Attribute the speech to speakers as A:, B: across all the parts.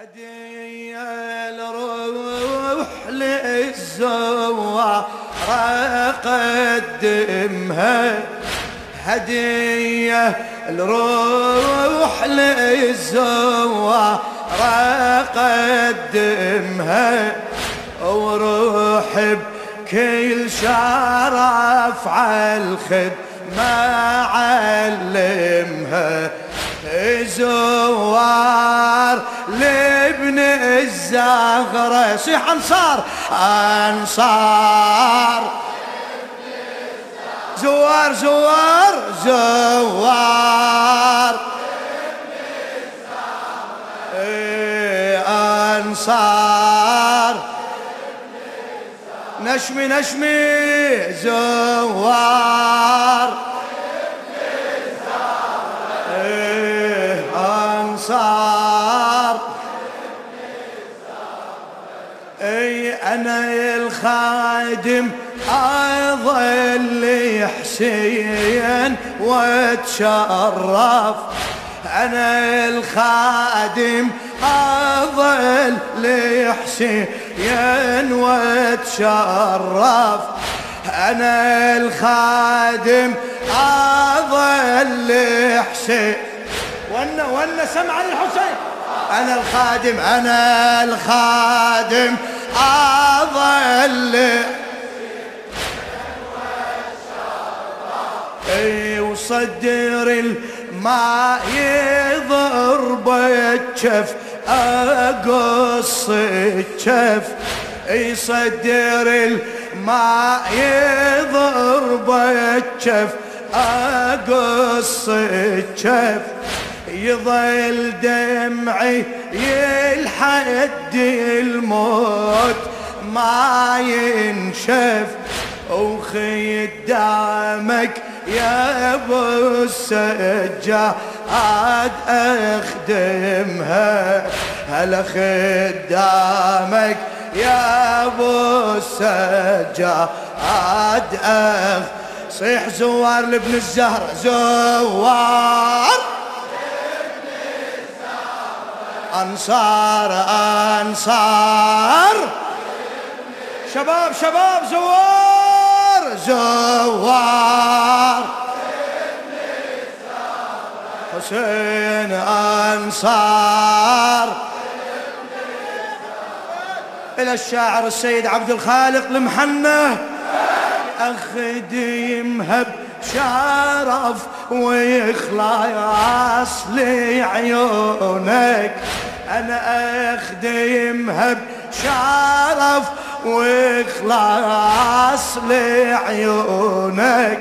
A: هدية الروح للزوار قدمها. هدية الروح للزوار قدمها. وروح بكل شرف على الخدمة علمها زوار الزهرة صيح أنصار أنصار. زوار زوار زوار. إيه، أنصار. نشمي نشمي زوار. الخادم أظل حسين وأتشرف. أنا الخادم أظل حسين وأتشرف. أنا الخادم أظل حسين. وأنا وأنا سمع الحسين أنا الخادم أنا الخادم أي وصدر الماء يضرب الجف أقص الجف أي صدر الماء يضرب الجف أقص الجف يظل دمعي يلحد الموت. ما ينشف وخدامك يا أبو السجاد أخدمها. هلا خدامك يا أبو السجاد اخ صيح زوار لابن الزهر. زوار! أنصار أنصار! شباب شباب زوار زوار حسين أنصار. إلى الشاعر السيد عبد الخالق المحنة. اخدمها بشرف ويخلص لعيونك أنا اخدمها بشرف ويخلص لعيونك.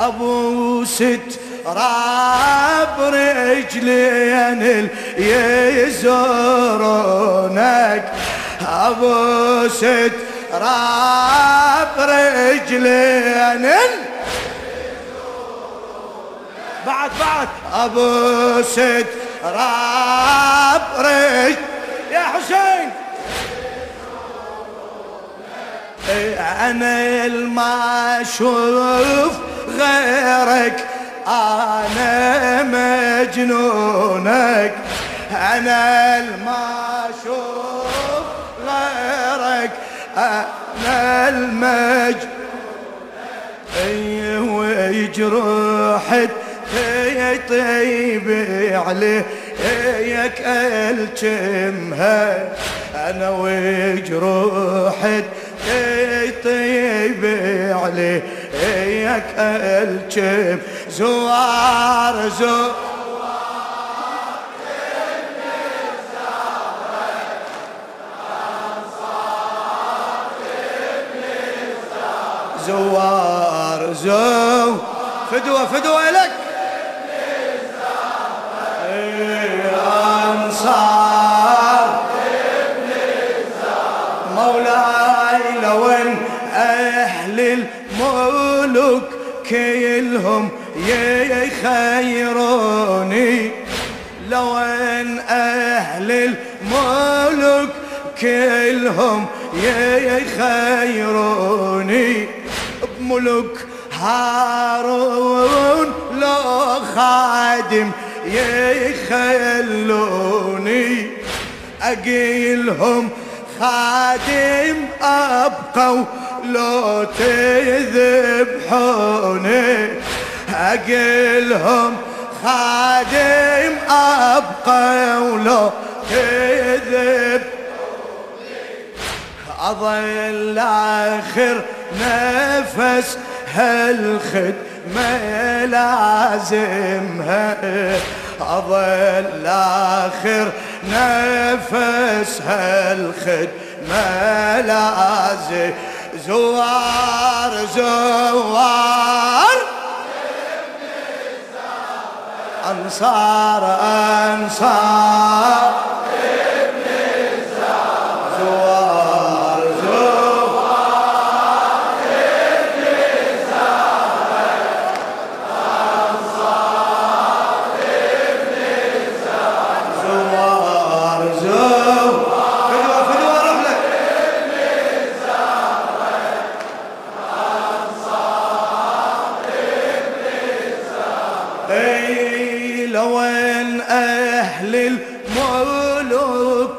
A: أبو ست راب رجلين يزورونك. أبو ست راب رجلين بعد بعد. أبو ست راب أنا الما أشوف غيرك. أنا مجنونك. أنا الما أشوف غيرك. أنا المج إيه ويجرحت طيب عليك الجمها أنا وجروحت طيب عليك ألجم. زوار زوار زوار زو. فدوة فدوة لك. كلهم يخيروني لو إن أهل الملوك كلهم يخيروني بملك هارون لو خادم يخلوني أقيلهم خادم أبقوا لو تذبحوني. أقيلهم خادم أبقوا لو تذب أظل آخر نفس هالخدمة لازمها. أظل آخر نفس هالخدمة لازم. زوار زوار. أنصار أنصار.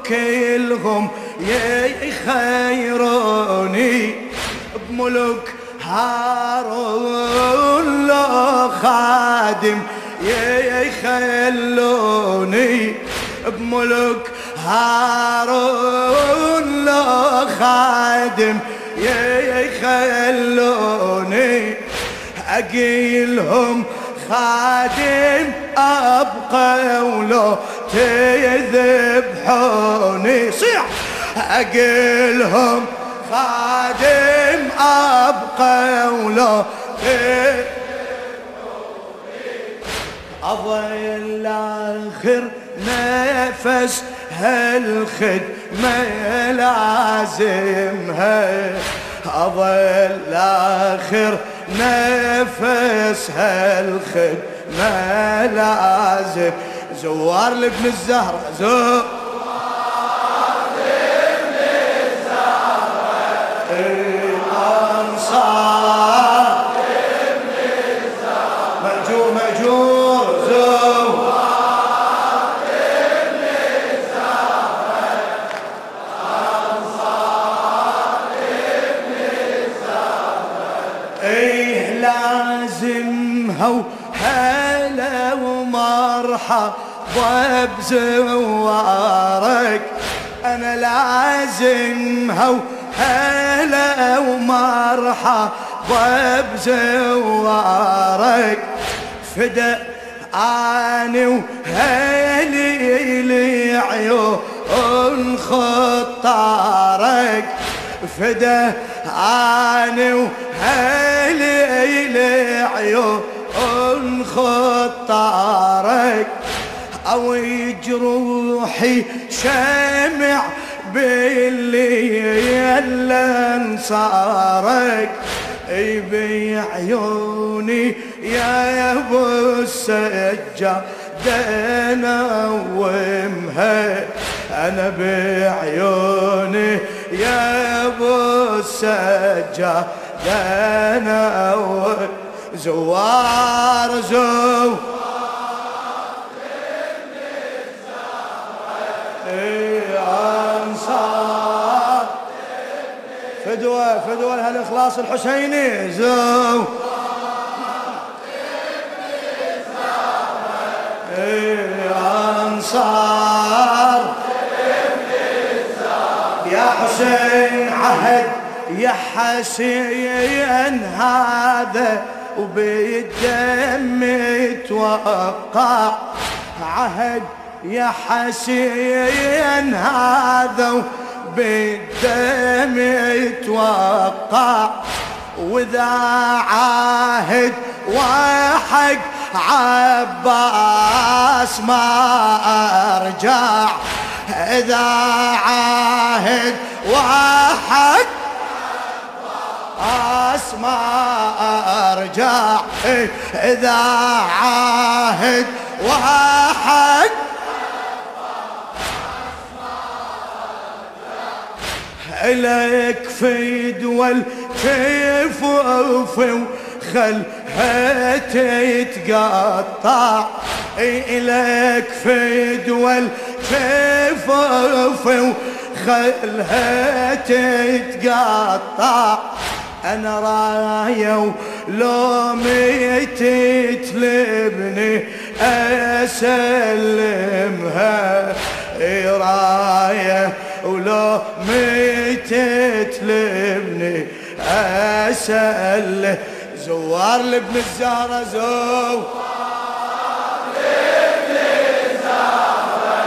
A: كلهم يخيروني بملك هارون لو خادم يخلوني بملك هارون لو خادم يخلوني أقيلهم خادم أبقى ولو تذبحوني صيح! أقلهم خادم أبقى ولو أظل آخر نفس هالخدمة لازمها. أظل آخر نفس هالخدمة لازم. زوار لابن الزهرة زوار. ومرحبا بزوارك أنا لازم هو هلا ومرحبا بزوارك فدا اني وهلي لعيون خطارك. فدا اني وهلي لعيون خطارك. أو جروحي شمع بالليل انصارك. بعيوني يا أبو السجاد انومها أنا بعيوني يا أبو السجاد انوم زوار زوار فدوة فدوة لهالإخلاص الحسيني. زو أنصار يا حسين عهد يا حسين هذا وبالدم يتوقع عهد. يا حسين هذا بالدم يتوقع وإذا عاهد وحق عباس ما أرجع. إذا عاهد وحق ما أرجع. إذا عاهد وحق إليك في دول تفوفي وخلها تتقطع إليك في دول جفوفي وخلها تتقطع أنا راية ولو ميتت لابني اسلمها راية ولو ميتت لابني اسلم زوار لابن الزهرة زوار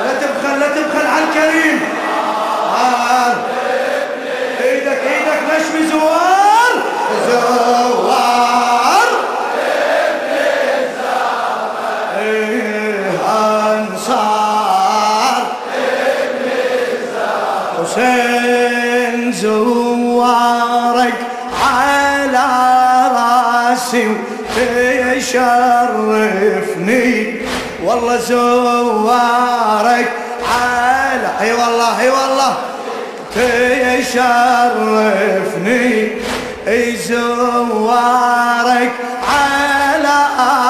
A: لا تبخل لا تبخل على الكريم. إيدك إيدك نشمي زوار. راسي وتشرفني والله زوارك على اي والله اي والله. تشرفني إي زوارك على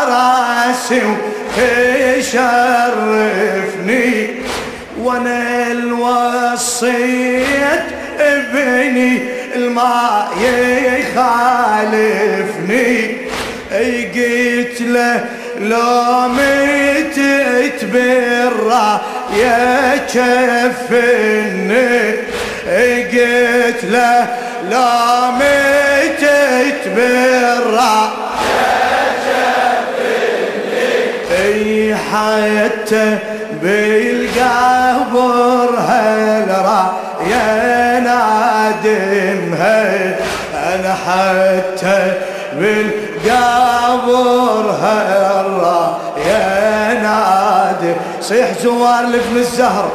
A: راسي وتشرفني وأنا الوصيت ابني الما يخالفني. أي قلت له لو متت برا يا كفني. قلت له لو متت برا أي حتى بالقبر هالرا يا نادمها أنا حتى بالقبر يا نادم صيح زوار لابن الزهر.